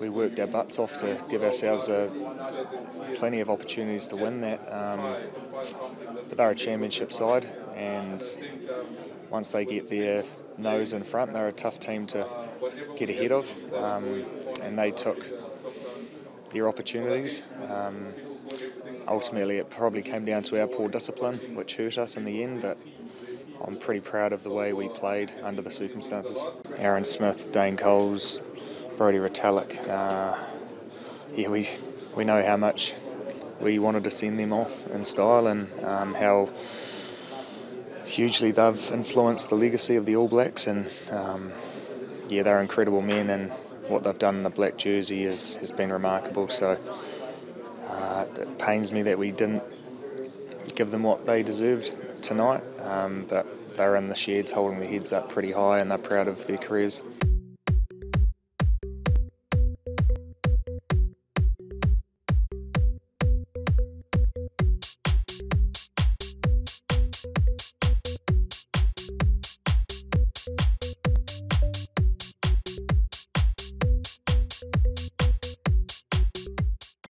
We worked our butts off to give ourselves a, plenty of opportunities to win that. Um, but they're a championship side, and once they get their nose in front, they're a tough team to get ahead of. Um, and they took their opportunities. Um, ultimately, it probably came down to our poor discipline, which hurt us in the end, but I'm pretty proud of the way we played under the circumstances. Aaron Smith, Dane Coles, Brodie Retallick. Uh, yeah, we we know how much we wanted to send them off in style and um, how hugely they've influenced the legacy of the All Blacks and um, yeah, they're incredible men and what they've done in the black jersey is, has been remarkable. So uh, it pains me that we didn't give them what they deserved tonight, um, but they're in the sheds holding their heads up pretty high and they're proud of their careers.